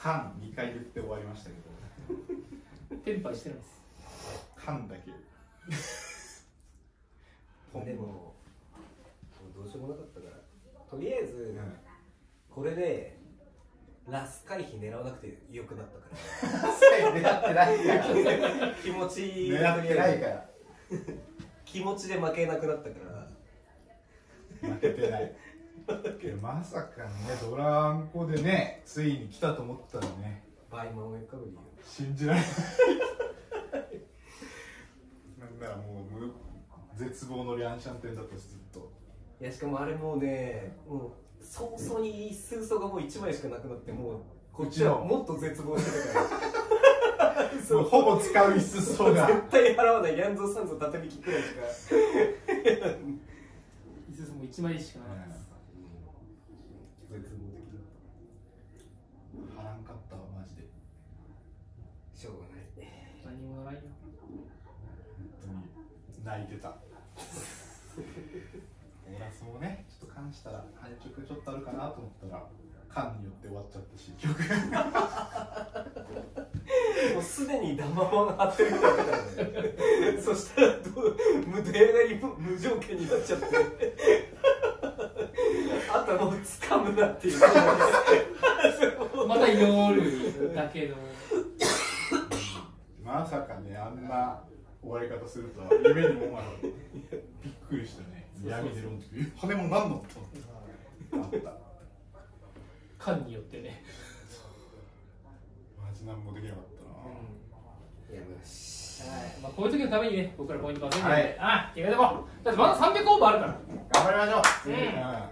カン2回言って終わりましたけど。テンパイしてないです。カンだけ。でももうどうしようもなかったからとりあえずこれでラス回避狙わなくてよくなったから。狙ってないから。気持ち狙ってないから。気持ちで負けなくなったから。負けてない まさかねドランコでねついに来たと思ったらね。倍満を浮かぶ理由信じられない。なんならもう無絶望のリャンシャン店だったしずっと。いやしかもあれもうねもう早々に数層がもう1枚しかなくなってもうこっちはもっと絶望してたから。もうほぼ使う椅子そうが絶対払わないヤンゾーサンゾ縦引きくらいしかいつも1枚しかなかったです絶望的だはらんかったわマジで。しょうがない。何もないよ。本当に泣いてた。オラスもねちょっと関したら配曲ちょっとあるかなと思ったら缶によって終わっちゃったし曲 もうすでにダママが張ってるみたいだからね。そしたらどう無出会いが無条件になっちゃってあとはもう掴むなっていう。また祈るだけの。まさかねあんな終わり方するとは夢にも思わなかった。びっくりしたね。闇でロンチ羽もなんのと思ってあった。感によってね。マジなんもできなかったな、いやよしはい。まあ、こういう時のためにね僕らポイント稼いでるんで、はい。ああ決めてこう。だってまだ300オーバーあるから。頑張りましょう、うん。うん